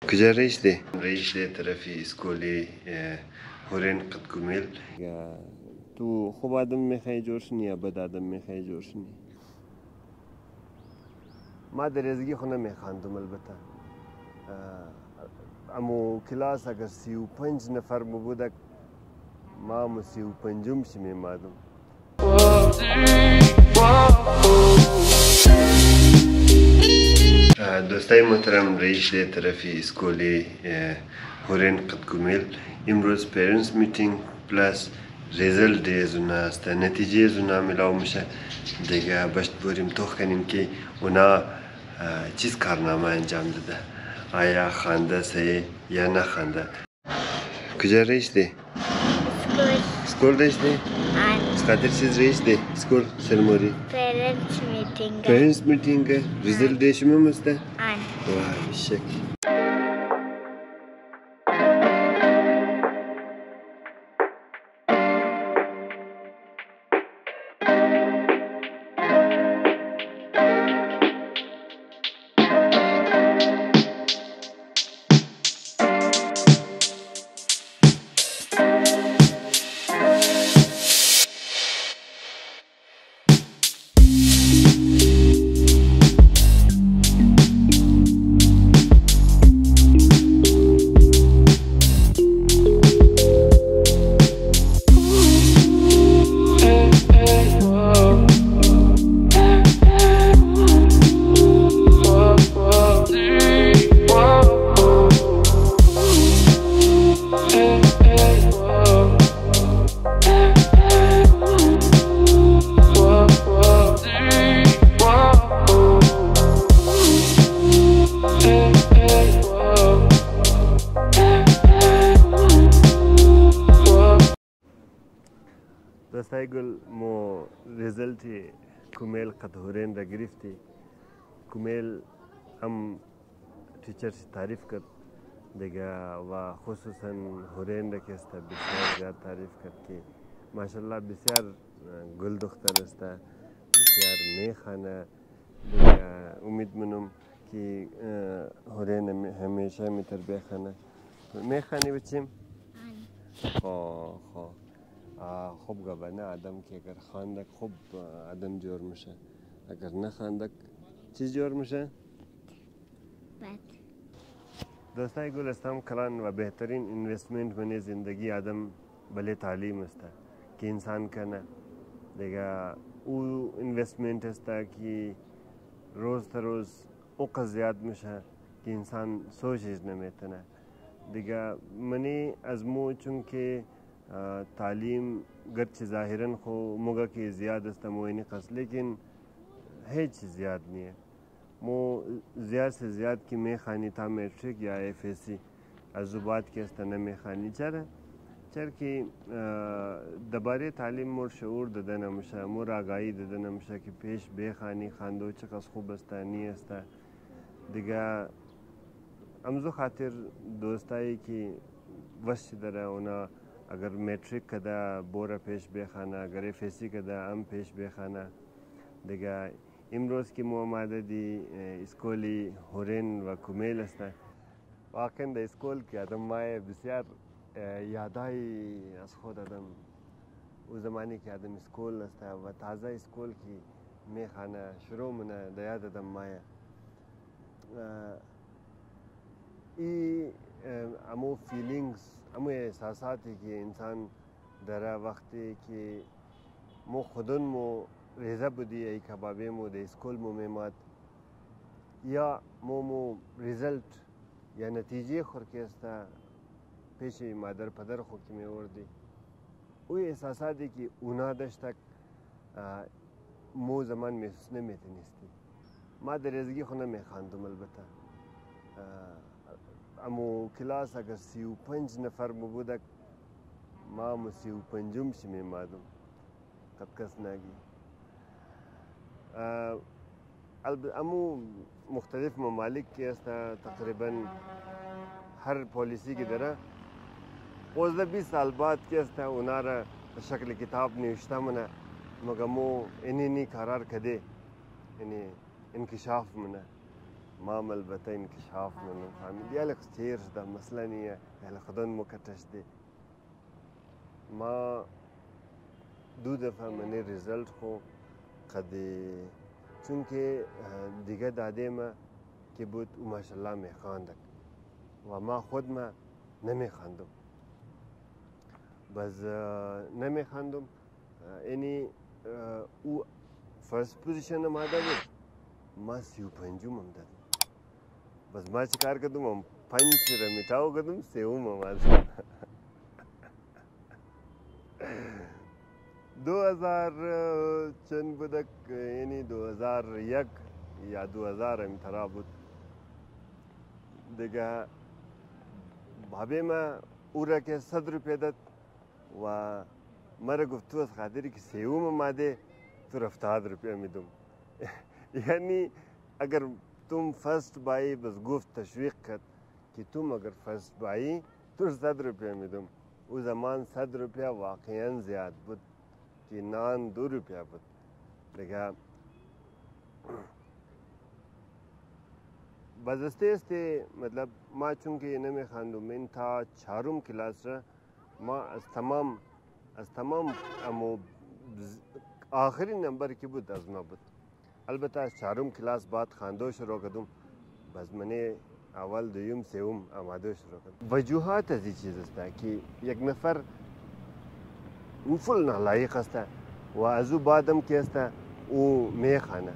Güzel reisdi. Reisle tarafı iskoli هورن قد کومیل تو خوب آدم میخوای جورشنی یا بد آدم میخوای جورشنی ما در ازگی خونه میخواندم البته امو کلاس اگر سی و پنج نفر مبودک ما مو سی و پنجم شمیم آدم دوستای محترم رئیس طرفی اسکول هورن قدکومیل امروز پیرنس میتینگ پلاس ریزلت دیزونا است نتیجه زونا ملاو میشه دیگه بشت بوریم توخ کنیم که اونا چیز کارنامه انجام داده آیا خانده سه یا نه خانده کجا رئیس دی؟ سکول رئیس دی؟ سکاتر چیز رئیس دی؟ سکول سرموری؟ پیرنس mitingi. Parents mitingi. Güzel دەستایگول مۆ رێزلتی کومێل قەتهورێن دەگرفتی کومێل ئەم تیچەرسی تاریف کرد دیگە وا خصوصەن هورێن دەکێستە بسیار زیاد تاریف کرد کی ماشاءله بسیار گل دختە دەستە بسیار میخانە امید منم کی هورێن هەمێشە میتر بێخەنە میخانی بچیم خۆ خۆ خوب gabane adamki eğer xandak خوب adam görmüşe. Eğer ne xandak çiz görmüşe? Bad. دوستای گل اسلام کلان و بهترین اینوستمنت من زندگی آدم بله تعلیم است که انسان کنه دیگه او اینوستمنت است که روز تا روز اوقع زیاد میشه که انسان سوچش نمیتونه دیگه منی از مو چون که تعلیم گرچه ظاهرا خو موقع که زیاد است موینی قصد لیکن هیچ زیاد نیه مو زیاد سے زیاد کی میخانی تا میٹرک یا ایف ایس سی عزوبات کې استنه میخانی چره چر کې د باره تعلیم مور شعور د دنه مشه مور آگاهی د دنه مشه کې پیش بخانی خاندو چې قص خوب استانی است دیگه امزو خاطر دوستایی که وست داره اونا اگر metrik kada bora peş bekhana, agar FSC kada am peş bekhana. Diga imroz ki muamade di iskoli Horen ve Kumel asta. Vakin de iskol ki adam maye bisyar yadai az khod adam او زمانی کې ادم سکول نسته و تازه سکول کې می خانه شروع منه د یاد د مایا ای امو فیلینګز امو احساساتی که انسان در وقتی که مو خودن مو ریزه بودی ای کبابه مو د اسکول مو میمات یا مو مو ریزلت یا نتیجه خورکستا پیش مادر پدر خو که میوردی او احساساتی که اونا داشتک مو زمان میسنه میتنستی ما در ریزگی خونه میخاندم البته اما کلاس اگر سی و پنج نفر می بودک ما مو سی و پنجم شمی مادم قد کس نگی امو مختلف ممالک کې استا تقریبا هر پالیسی کې دره اوس د 20 سال بعد کې استا اوناره شکل کتاب نوشته منه مګمو اني ني قرار کده یعنی انکشاف منه Mam elbette inkişaf minum hamid. Yelek şehir de mesela niye? Yelek kadın mukateşdi. ما دو دفعه منی ریزلت خو قدی چون که دیگه داده ما که بود او ماشالله می خواندک و ما خود ما نمی خواندم بس نمی خواندم یعنی او فرست پوزیشن ما بود ما سی و پنجم هم داد بس ما چې کار کدوم هم پنج را میټاو کدوم سیوم هم از دو هزار چند بودک یعنی دو هزار یک یا دو هزار امترا بود دیگه بابه ما او را که صد روپیه داد و مرا گفت تو از خاطری که سیوم ماده تو رفتاد روپیه میدم یعنی اگر तुम first by bus गुफ्त तशवीक कर कि तुम अगर first by तो सद रुपया में तुम उस जमान सद रुपया वाक़ा ज़्याद बुत कि नान दो रुपया बुत लिखा बज़स्ते ते मतिलबु मां चूंकि हिन में खानदोमिन था छारुम क्लास मां अस तमामु अस तमामु आख़िरी नंबर की बुत अज़मा बुत البته از چهارم کلاس بعد خواندو شروع کردم باز منه اول دویم سوم آماده شروع کردم وجوهات از این چیز است که یک نفر او فل نالایق است و از او بعدم که است او میخانه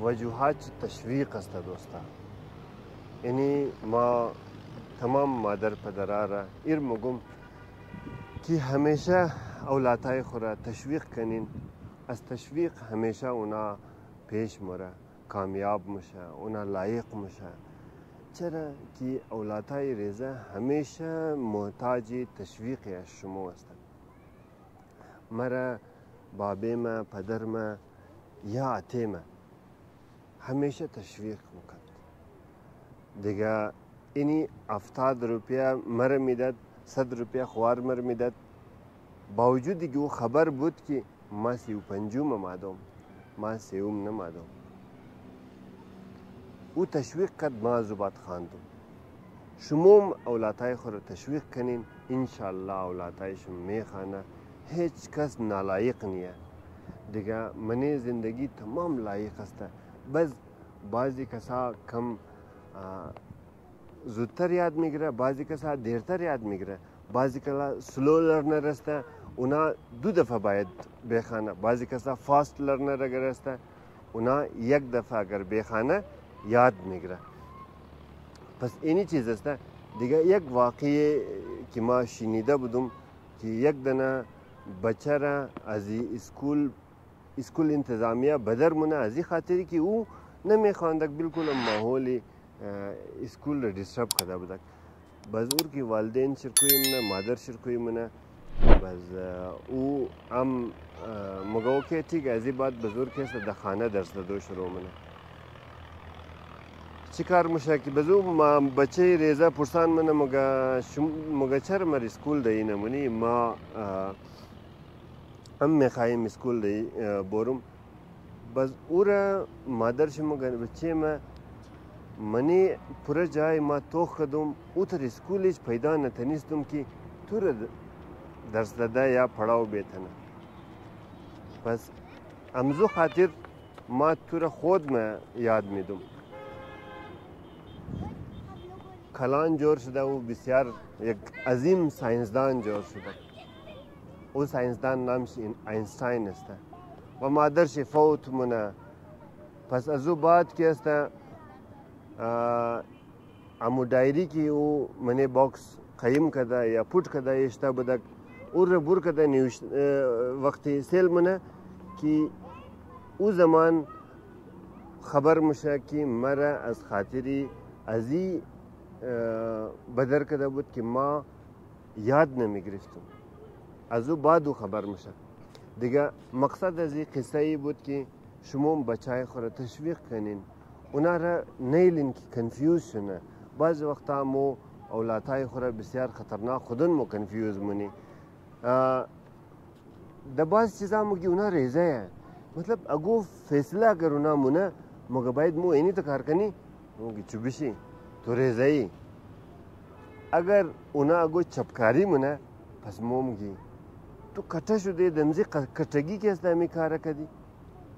وجوهات تشویق است دوستا یعنی ما تمام مادر پدرارا ایر مگم که همیشه اولادهای خورا تشویق کنین از تشویق ہمیشہ اونا پیش مرا کامیاب مشا انہیں لائق مشا چرا کہ اولا رضا ہمیشہ محتاجی تشویق اشموز تک مرا باب پدر پدرما یا اتحم ہمیشہ تشویق دیکھا اینی افتاد روپیہ مر صد مدت صدر خوبار مرمدت باوجود وہ خبر بود کی 마시우 반주마 마돔 마세움 나마돔 او تشویق کد ما زبات خواندم شموم اولاتای خود رو تشویق کنین انشالله اولاتایش میخانه هیچ کس نالایق نیه دیگه منی زندگی تمام لایق است بس بعضی کسا کم زودتر یاد میگیره بعضی کسا دیرتر یاد میگیره بعضی کلا سلو لرنر است Ona دو دفعه باید بخانه بعضی کسا فاست لرنر اگر هستن اونا یک دفعه اگر بخانه یاد میگیره پس اینی چیز است دیگه یک واقعی که ما شنیده بودم که یک دنه بچه را از اسکول اسکول انتظامیه بدر مونه از این خاطری که او نمیخواندک بالکل ماحول اسکول را ڈسٹرب کرده بودک بزرگ والدین شرکوی منه مادر شرکوی منه او ام موگه اوکی تیگ ازی بعد بزور کس ده خانه درس دو شروع منه چی کار مشکی بزو ما بچه ریزه پرسان منه مگه شم مگه چر مر اسکول ده اینه منی ما ام میخوایم اسکول ده بورم بز او را مادر شمگه بچه ما منی پره جای ما توخ کدم او تر اسکولیش پیدا نتنیستم که تو derslerde ya para و بیتنه پس امزو خاطر ما تور خود ما یاد میدم کلان جور شده و بسیار یک عظیم ساینسدان جور شده او ساینسدان نامش اینستاین است و مادرش فوت مونه پس از او بعد که است امو ډایری کې او منه باکس قیم کده یا پټ کده یشته بدک orada burkada neviş, e, vakti selmine ki o zaman خبر مشه کی مرا از خاطری ازی بدر کده بود که ما یاد نمی گرفتم از او بعد خبر مشه دیگه مقصد از این قصه ای بود که شما بچه خود تشویق کنین اونا را نیلین که کنفیوز شنه بعض وقتا مو اولادهای خود بسیار خطرناک خودن مو کنفیوز مونی да баз чиза муги уна रेजा है मतलब अगो फैसला करो ना मुना मगर भाई मु एनी तो कारकनी मुगी चुबिशी तो रेजाई अगर उना अगो छपकारी मुना बस मोमगी तो कटा शुदे दमजे कटगी के इस्लामी कार कदी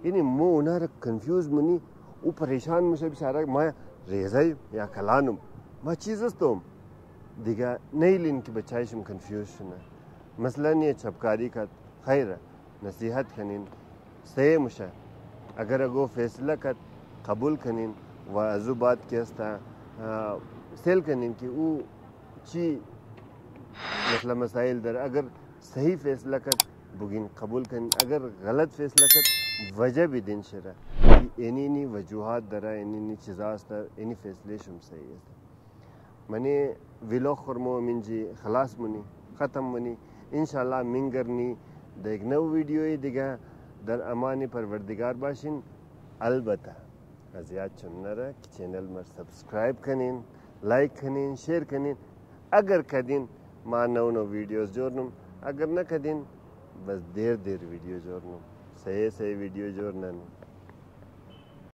यानी मो उना रख कंफ्यूज मुनी वो परेशान मुझे बेचारा मैं रेजाई या कलानुम मैं चीज़ तो दिगा नहीं लिन की बचाई शुम कंफ्यूज शुना مثلا çapkari kat hayra nasihat kının sevmişe agar ago fesla kat kabul kının ve azubat kesta سیل کنین که او چی مثلا مسائل در اگر صحیح فیصله کرد بگین قبول کنین اگر غلط فیصله کرد وجه بدین شرا اینی اینی وجوهات دره اینی اینی چیزاست اینی فیصله شم صحیح است منی ویلو خرمو منجی خلاص منی ختم منی इंशाल्लाह मिंगरनी द एक नव वीडियो ही दिगा दर अमानी परवरदिगार बाशिन अलबत्ता अजियात चमनरा चैनल मर सब्सक्राइब कनिन लाइक कनिन शेयर कनिन अगर कदिन माँ नव नव वीडियोस जोड़नुम अगर न दिन बस देर देर वीडियो जोड़नुम सही सही वीडियो जोड़ना